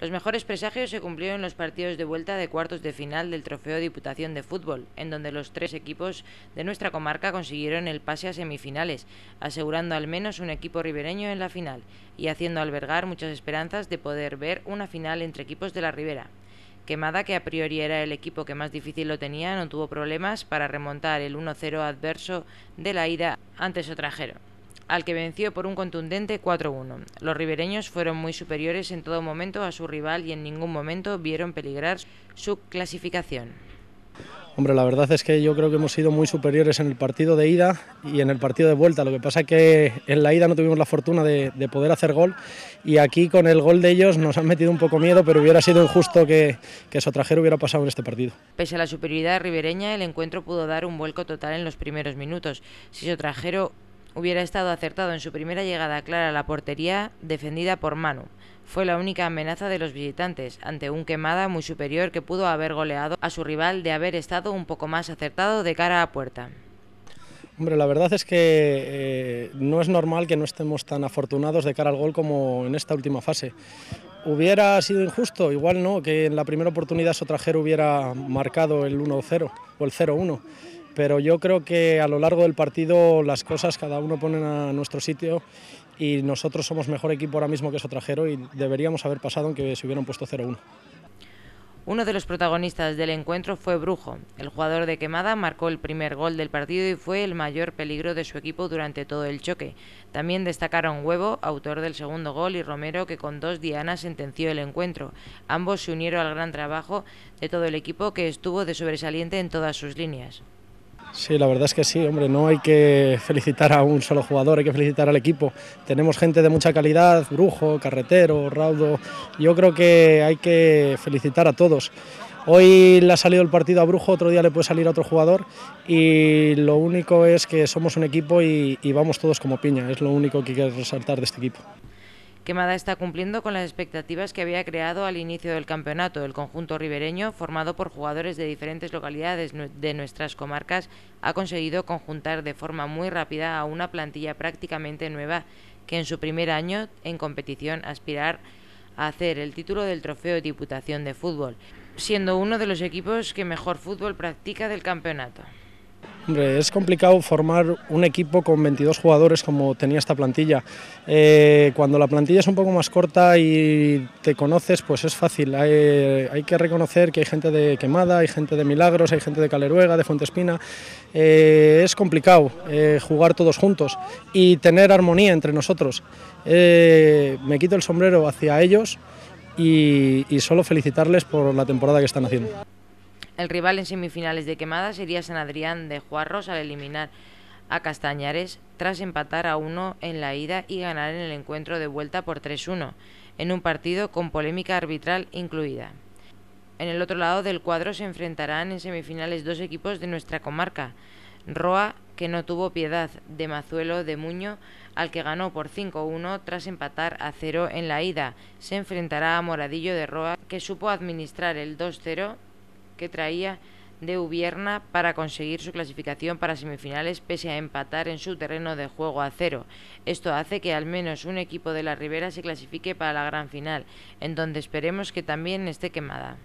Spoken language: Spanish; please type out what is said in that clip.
Los mejores presagios se cumplieron en los partidos de vuelta de cuartos de final del Trofeo Diputación de Fútbol, en donde los tres equipos de nuestra comarca consiguieron el pase a semifinales, asegurando al menos un equipo ribereño en la final y haciendo albergar muchas esperanzas de poder ver una final entre equipos de la Ribera. Quemada, que a priori era el equipo que más difícil lo tenía, no tuvo problemas para remontar el 1-0 adverso de la ida ante Sotrajero al que venció por un contundente 4-1. Los ribereños fueron muy superiores en todo momento a su rival y en ningún momento vieron peligrar su clasificación. Hombre, la verdad es que yo creo que hemos sido muy superiores en el partido de ida y en el partido de vuelta. Lo que pasa es que en la ida no tuvimos la fortuna de, poder hacer gol y aquí con el gol de ellos nos han metido un poco miedo, pero hubiera sido injusto que, que Sotrajero hubiera pasado en este partido. Pese a la superioridad ribereña, el encuentro pudo dar un vuelco total en los primeros minutos. Si Sotrajero hubiera estado acertado en su primera llegada clara a la portería defendida por Manu. Fue la única amenaza de los visitantes, ante un quemada muy superior que pudo haber goleado a su rival de haber estado un poco más acertado de cara a puerta. Hombre, la verdad es que eh, no es normal que no estemos tan afortunados de cara al gol como en esta última fase. ¿Hubiera sido injusto? Igual no, que en la primera oportunidad Sotrajero hubiera marcado el 1-0 o el 0-1 pero yo creo que a lo largo del partido las cosas cada uno ponen a nuestro sitio y nosotros somos mejor equipo ahora mismo que Sotrajero y deberíamos haber pasado aunque se hubieran puesto 0-1. Uno de los protagonistas del encuentro fue Brujo. El jugador de Quemada marcó el primer gol del partido y fue el mayor peligro de su equipo durante todo el choque. También destacaron Huevo, autor del segundo gol, y Romero, que con dos dianas sentenció el encuentro. Ambos se unieron al gran trabajo de todo el equipo que estuvo de sobresaliente en todas sus líneas. Sí, la verdad es que sí, hombre, no hay que felicitar a un solo jugador, hay que felicitar al equipo. Tenemos gente de mucha calidad, Brujo, Carretero, Raudo, yo creo que hay que felicitar a todos. Hoy le ha salido el partido a Brujo, otro día le puede salir a otro jugador y lo único es que somos un equipo y, y vamos todos como piña, es lo único que hay resaltar de este equipo. Quemada está cumpliendo con las expectativas que había creado al inicio del campeonato. El conjunto ribereño, formado por jugadores de diferentes localidades de nuestras comarcas, ha conseguido conjuntar de forma muy rápida a una plantilla prácticamente nueva que en su primer año en competición aspirar a hacer el título del trofeo Diputación de Fútbol, siendo uno de los equipos que mejor fútbol practica del campeonato es complicado formar un equipo con 22 jugadores como tenía esta plantilla. Eh, cuando la plantilla es un poco más corta y te conoces, pues es fácil. Hay, que reconocer que hay gente de Quemada, hay gente de Milagros, hay gente de Caleruega, de Fuentespina. Eh, es complicado eh, jugar todos juntos y tener armonía entre nosotros. me quito el sombrero hacia ellos y solo felicitarles por la temporada que están haciendo. El rival en semifinales de quemada sería San Adrián de Juarros al eliminar a Castañares tras empatar a uno en la ida y ganar en el encuentro de vuelta por 3-1, en un partido con polémica arbitral incluida. En el otro lado del cuadro se enfrentarán en semifinales dos equipos de nuestra comarca, Roa, que no tuvo piedad, de Mazuelo de Muño, al que ganó por 5-1 tras empatar a 0 en la ida. Se enfrentará a Moradillo de Roa, que supo administrar el 2-0 que traía de Ubierna para conseguir su clasificación para semifinales pese a empatar en su terreno de juego a cero. Esto hace que al menos un equipo de la Ribera se clasifique para la gran final, en donde esperemos que también esté quemada.